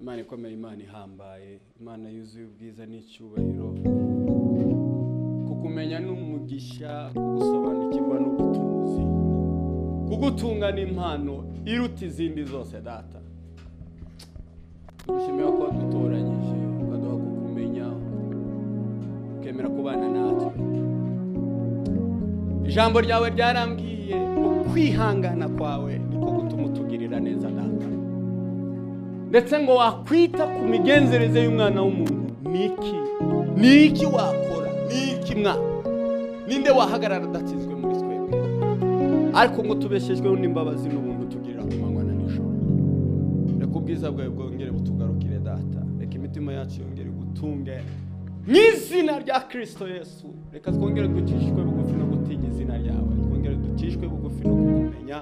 imana ikomeye imana ihambaye imana yuzuye ubwiza n'icyubahiro. Kukumenya n'umugisha kugusobanukirwa n'ubutunzi kugutunga n'impano iruta izindi zose data. Tugushimira ko wadutoranyije ukaduha kukumenya ukemera kubana natwe. Ijambo ryawe ryarambwiye ukwihangana kwawe niko gutuma utugirira neza data. Ndetse ngo wakwita ku migenzereze y'umwana w'umuntu. Ni iki ni iki wakora? Ni iki mwana ninde wahagarara adatsinzwe muri twebwe? Ariko ngo tubeshejweho n'imbabazi n'ubuntu tugirira ku manywa na nijoro. Reka ubwiza bwawe bwongere butugarukire data. Reka imitima yacu yongere gutunge. Mu izina rya kirisito yesu. Reka twongere ducishwe bugufi no gutinya izina ryawe. Twongere ducishwe bugufi no kukumenya.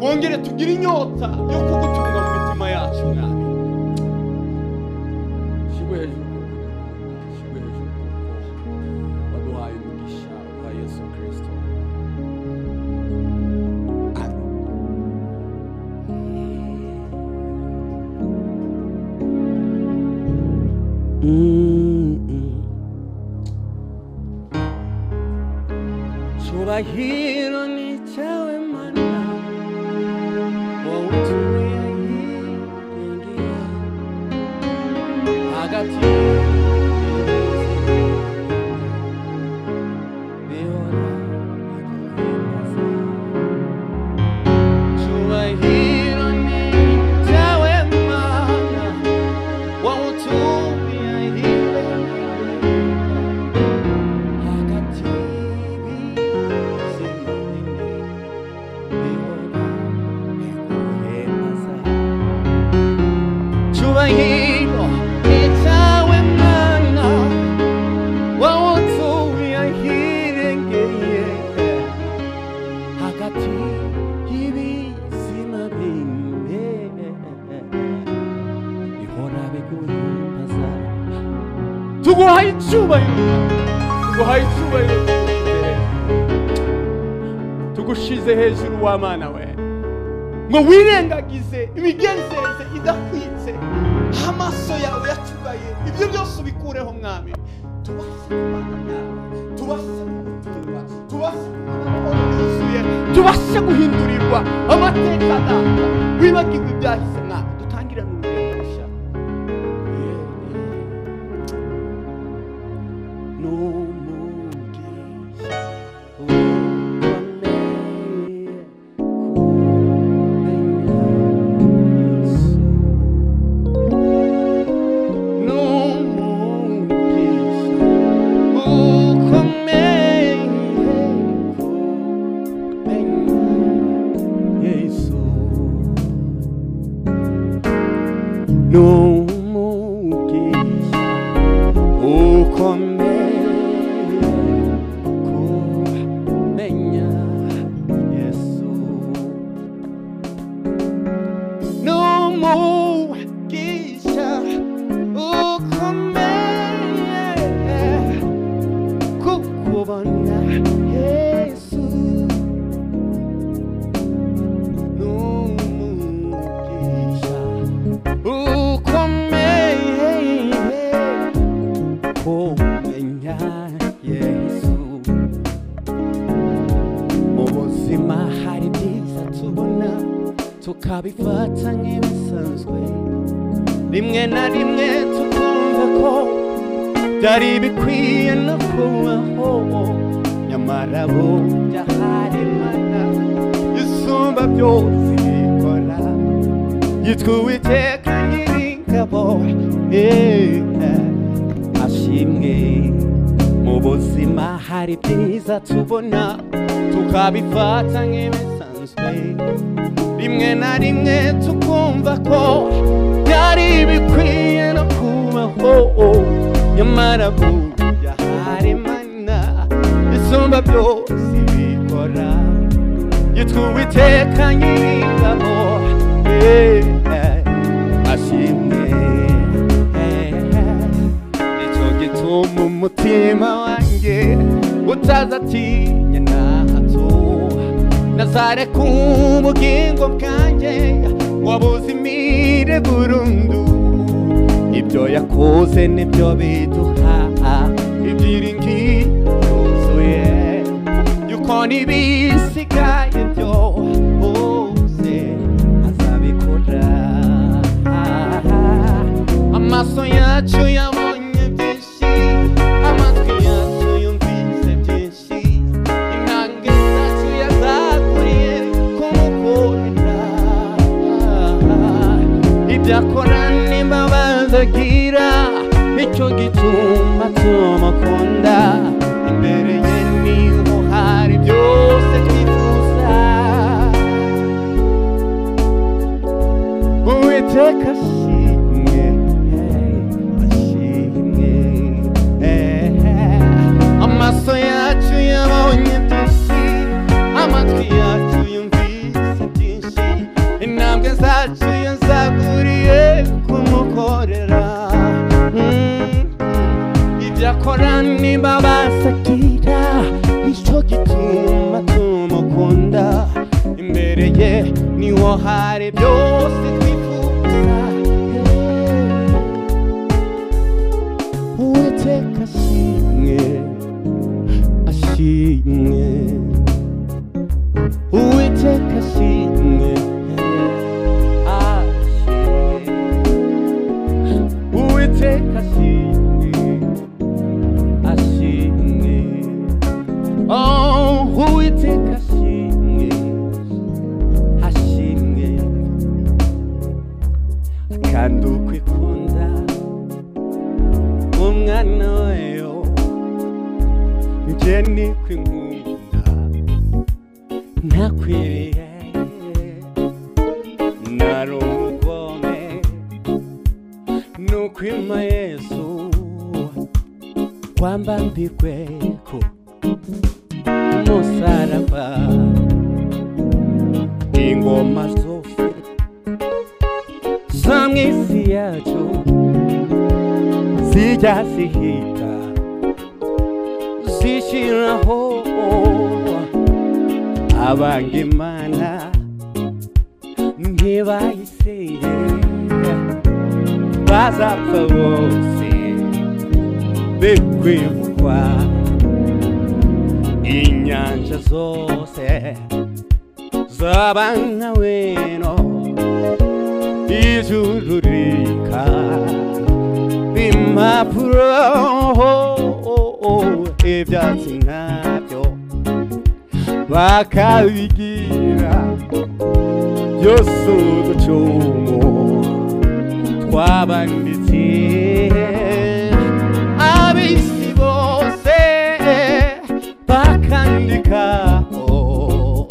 wongere tugire inyota yo kugutunga mu mitima yacu mwami shyirwe hejuru shyirwe hejuru waduhaye umugisha wa yesu kirisito Mm-mm. So I hear. Tugushize hejuru w'amana we. Ngo wirengagize imigenzereze idahwitse amaso yawe yacugaye ibyo byose ubikureho mwami. Tubashe kubana nawe tubashe gutunga tubashe kubona amahoro yuzuye tubashe guhindurirwa amateka data wibagirwe ibyahise byari bikwiye no kubaho nyamara burya hari imana isumba byose ikora yitwa uwiteka nyiringabo. Ashimwe. Mu buzima hari byiza tubona. Tukabifata nk'ibisanzwe. Rimwe na rimwe tukumva ko byari bikwiye no kubaho nyamara burya hari imana isumba byose ibikora yitwa uwiteka nyiringabo ashimwe ni cyo gituma umutima wanjye utazatinya na hato. Nazareka ubugingo bwanjye wabuze imire burundu byose ni byo biduha ibyiringiro byuzuye yuko n'ibisigaye byose azabikora amaso yacu yabonye byinshi amatwi yacu yumvise byinshi intanga zacu yazaguriye kumukorera ibyakora n'imbabazi agira nicyo gituma tumukunda imbere ye niho hari byose twifuza. Uwiteka ashimwe ashimwe amaso yacu yabonye byinshi amatwi yacu ibyo akora n'imbabazi agira ni cyo gituma tumukunda imbere ye ni ho hari byose twifuza wambambirwe ku musaraba ingoma zose zo mu isi yacu zijya zihita zishyiraho abanga imana ntibayisengera bazapfa bose be kwibukwa inyanja zose zaba nka weno ijuru rika impapuro ibyatsi nabyo bakabigira. Byose uducumu twabanditse bakandikaho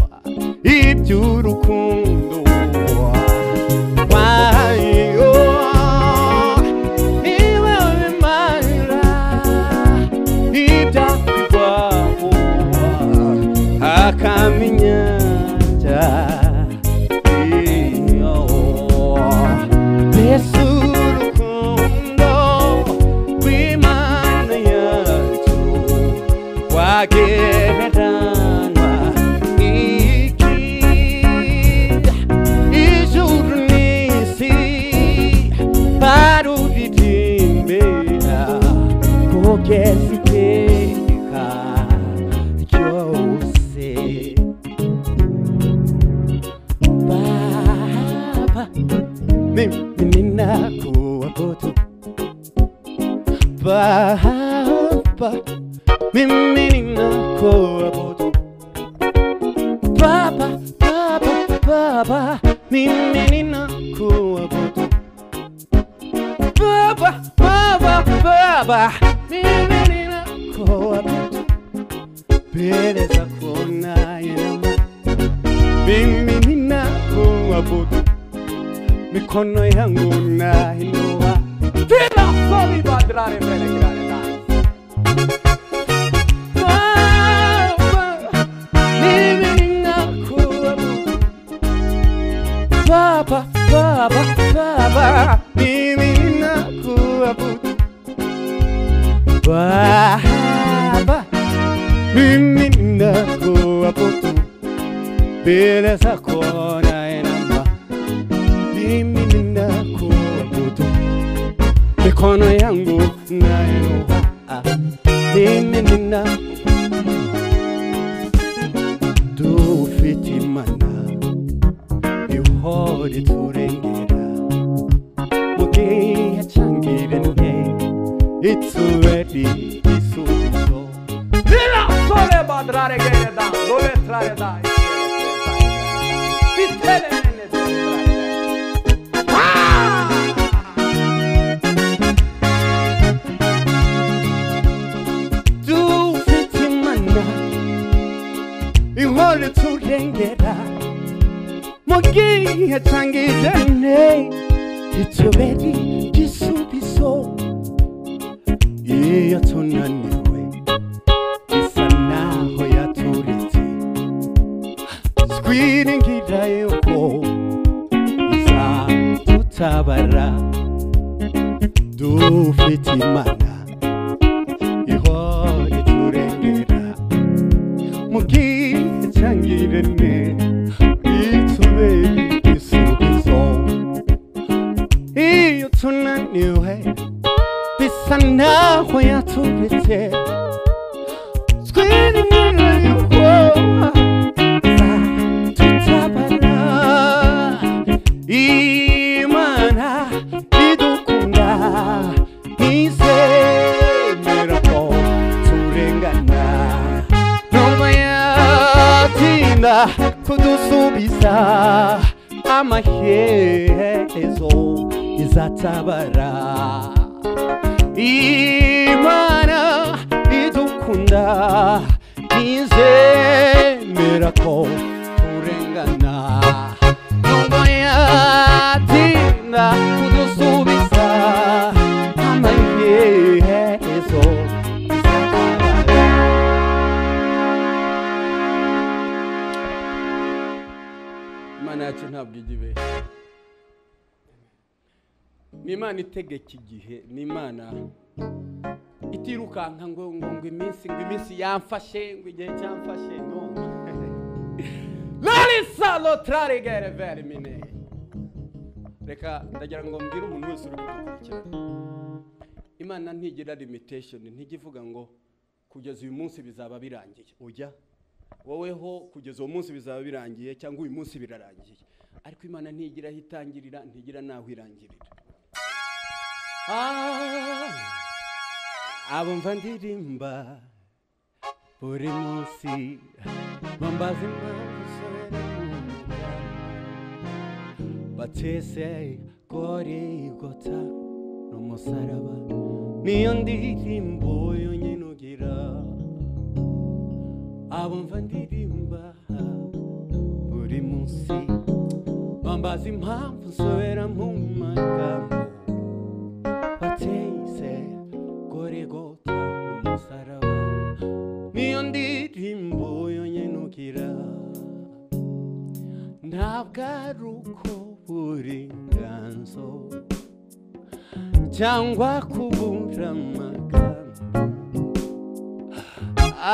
baba baba baba mimi ninakuabudu. Baba baba baba mimi ninakuabudu. Mbele zako nainama mimi ninakuabudu. Mikono yangu nainua tena somi badrare mbele grane Baba, Baba, Baba, mimi ninakuabudu Baba, mimi ninakuabudu mbele zako nainama mimi ninakuabudu mikono yangu nainua ah, mimi nina izadutabara dufite imana ihora iturengera mu gihe cyangirane itubera igisubizo iyo tunaniwe bisa naho yaturetse amaherezo izatabara. Imana idukunda ntizemera ko imana itegeka igihe ni imana itirukanka ngo ngo ngo iminsi ngo iminsi yamfashe ngo igihe cyamfashe no Larissa lo trare gere vere mine. reka ndagira ngo mbwire umuntu wese uri kudukurikirana imana ntigira limitation ntijya ivuga ngo kugeza uyu munsi bizaba birangiye. Ujya? Woweho kugeza uwo munsi bizaba birangiye cyangwa uyu munsi birarangiye. Ariko imana ntigira aho itangirira ntigira n'aho irangirira. Ah, abumvandirimba buri munsi bambaza impamvu usorera batese gore igota n'umusaraba niyo ndirimbo yonyine ugira abumva ndirimba buri munsi bambaza impamvu nsobera mu ntabwaruko buringanzo cyangwa kubura amagambo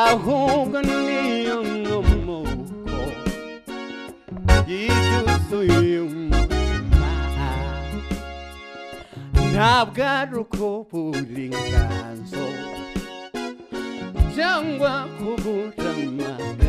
ahubwo niyo nkomoka y'ibyuzuye umutima ntabwaruko buringanzo cyangwa kubura amagambo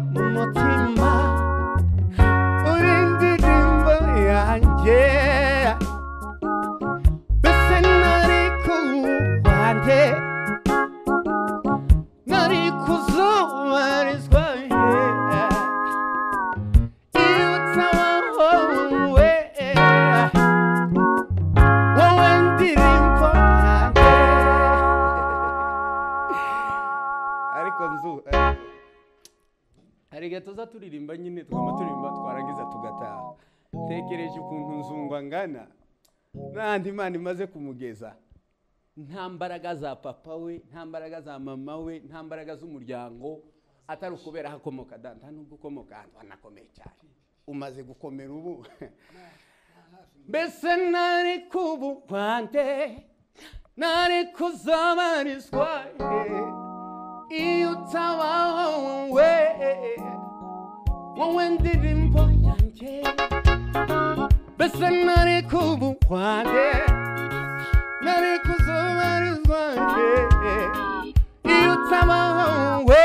rege tuza turirimba nyine twaba turirimba twarangiza tugataha. Tekereje ukuntu nzungwa angana n'ahandi imana imaze kumugeza. Nta mbaraga za papa we nta mbaraga za mama we nta mbaraga z'umuryango atari ukubera hakomoka danta nubwo ukomoka ahantu hanakomeye cyane. Umaze gukomera ubu. Mbese nari kubukwande nari kuzabarizwa iyutawa wawe wawende rimbo yanjye mbese nari ku bukwanjye nari ku zuba away, iyutawa wawe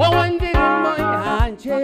wawende rimbo yanjye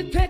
it.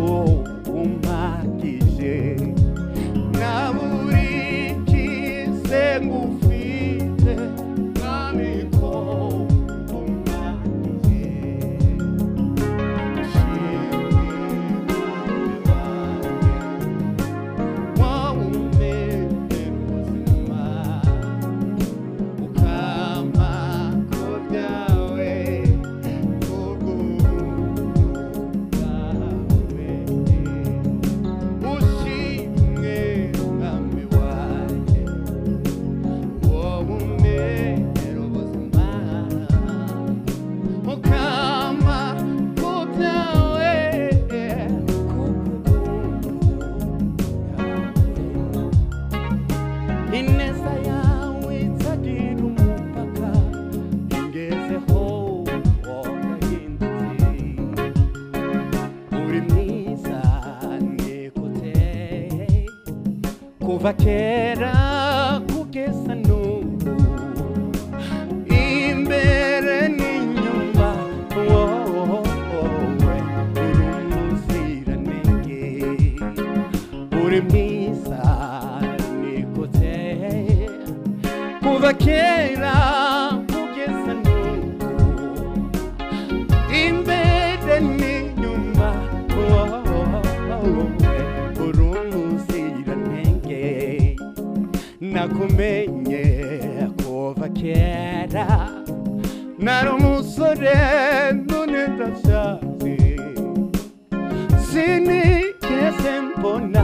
kuva kera kugeza n'ubu imbere n'inyuma wowe uri umuziranenge uri mwiza niko te kuva kera nakumenye kuva kera nari umusore none ndashaje sinigeze mbona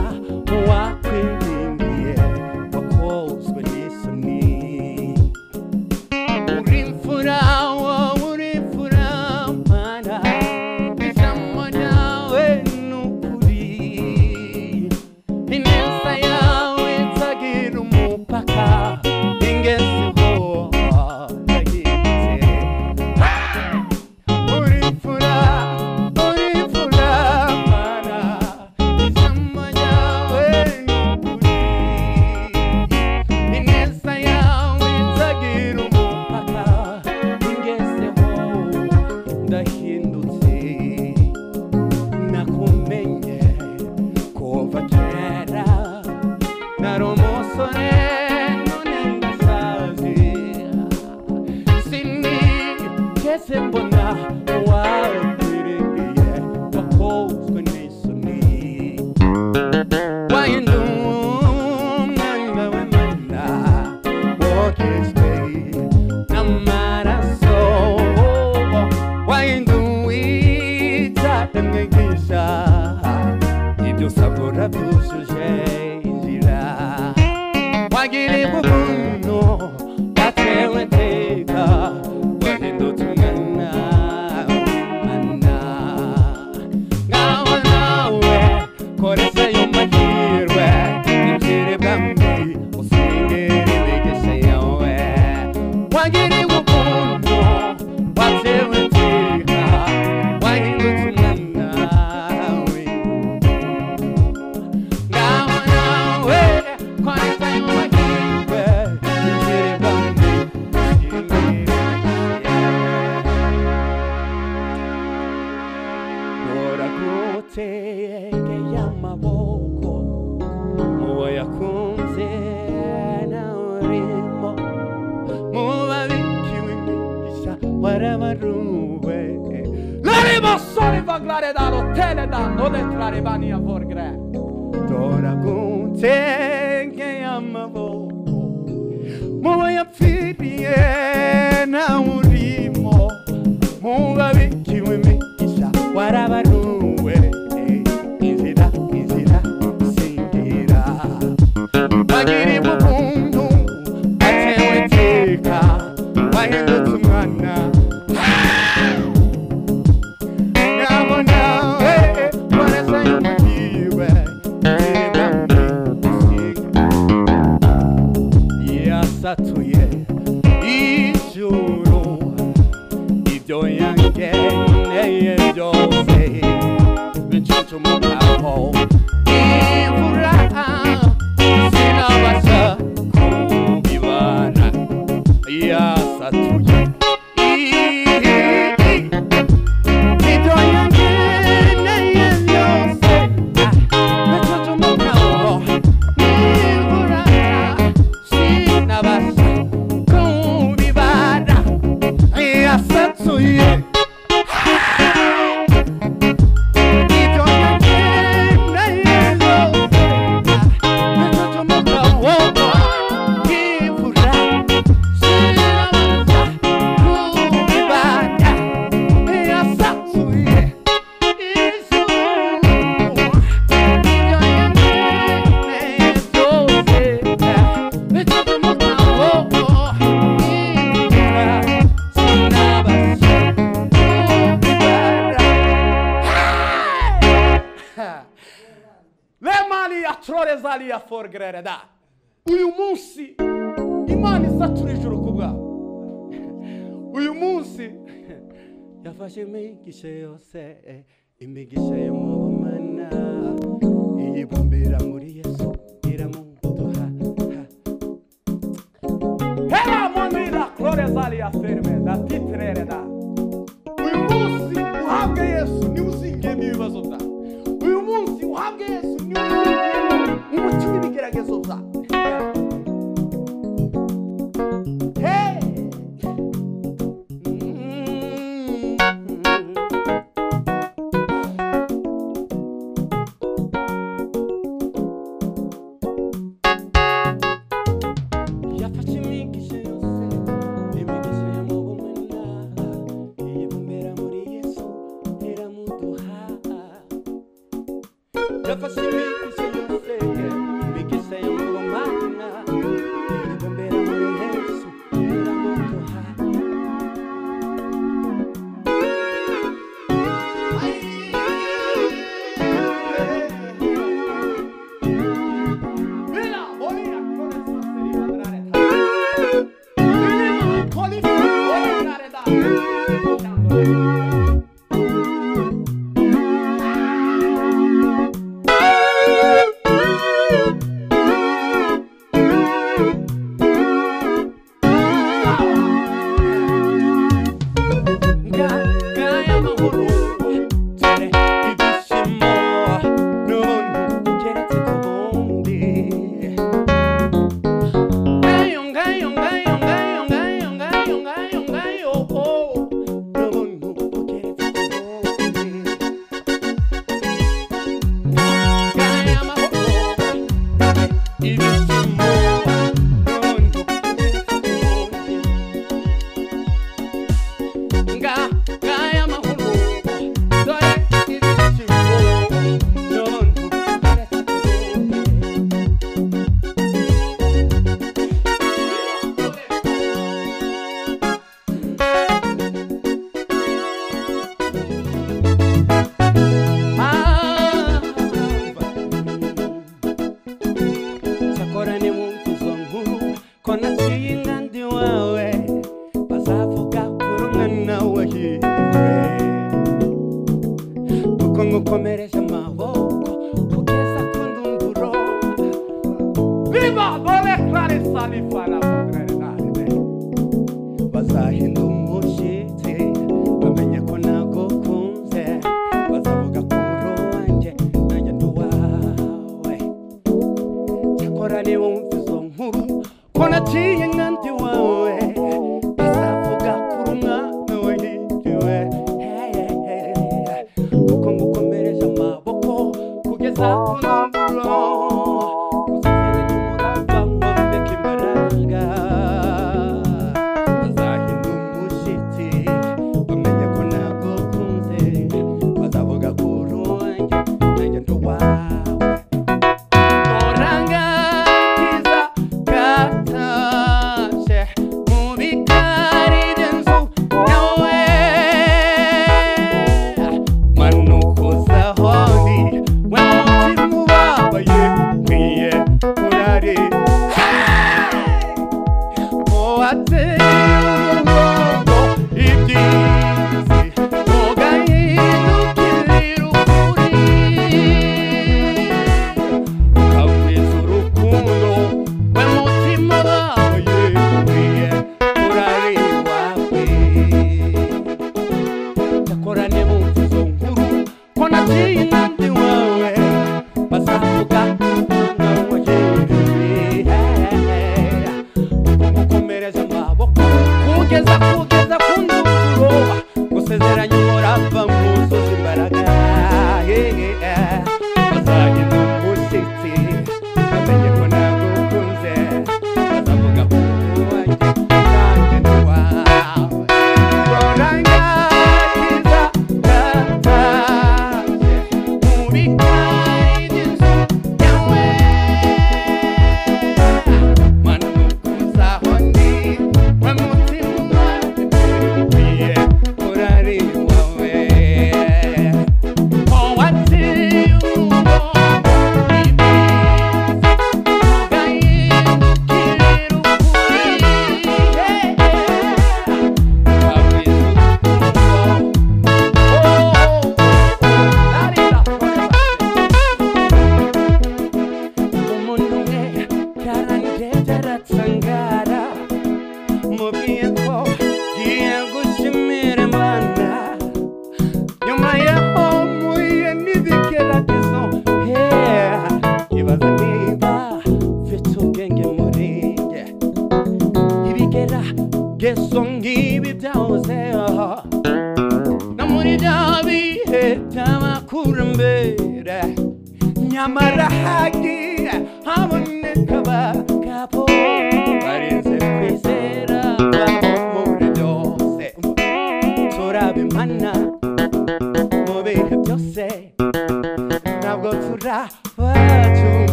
Im Beginn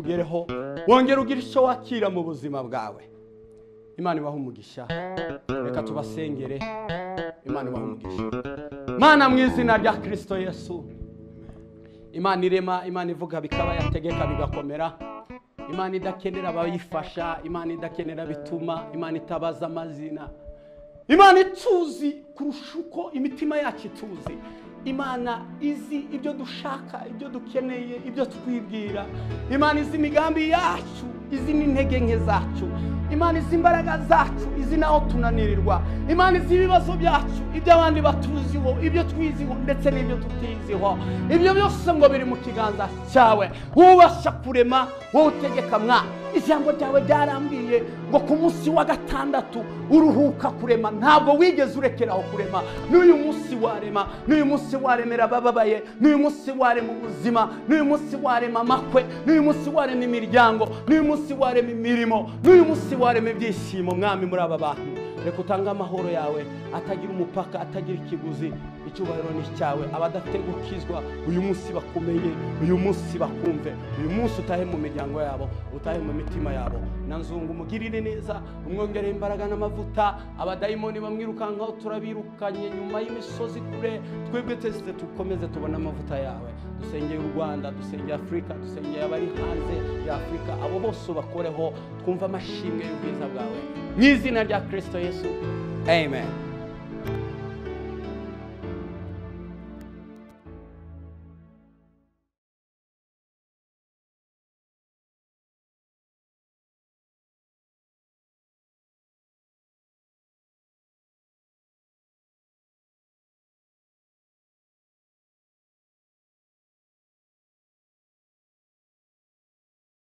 ikugereho wongere ugire icyo wakira mu buzima bwawe. Imana ibaha umugisha. Reka tubasengere. Imana ibaha umugisha. Mana mu izina rya kirisito yesu. Imana irema imana ivuga bikaba yategeka bigakomera. Imana idakenera abayifasha imana idakenera bituma imana itabaza amazina. Imana ituzi kurusha uko imitima yacu ituzi. Imana izi ibyo dushaka ibyo dukeneye ibyo twibwira imana izi imigambi yacu izi n'intege nke zacu. Imana izi imbaraga zacu izi naho tunanirirwa. Imana izi ibibazo byacu ibyo abandi batuziho ibyo twiziho ndetse n'ibyo tutiziho. Ibyo byose ngo biri mu kiganza cyawe. Wubasha kurema wowe utegeka mwa ijambo ryawe ryarambwiye ngo ku munsi wa gatandatu uruhuka kurema. Ntabwo wigeze urekeraho kurema. N'uyu munsi warema. N'uyu munsi waremera abababaye. N'uyu munsi warema ubuzima. N'uyu munsi warema amakwe. N'uyu munsi warema imiryango. N'uyu munsi warema imirimo. N'uyu munsi warema ibyishimo. Mwami muri aba bantu reka utange amahoro yawe. Atagira umupaka atagira ikiguzi. Icyubahiro ni icyawe abadafite gukizwa uyu munsi bakumenye uyu munsi bakumve. Uyu munsi utahe mu miryango yabo utahe mu mitima yabo. Na nzungu umugirire neza umwongereye imbaraga n'amavuta. Abadayimoni bamwirukankaho turabirukanye nyuma y'imisozi kure. Twebwe twese dukomeze tubone amavuta yawe. Dusengeye u rwanda dusengeye afurika dusengeye abari hanze ya afurika abo bose ubakoreho twumve amashimwe y'ubwiza bwawe. Mu izina rya kirisito yesu. Amen.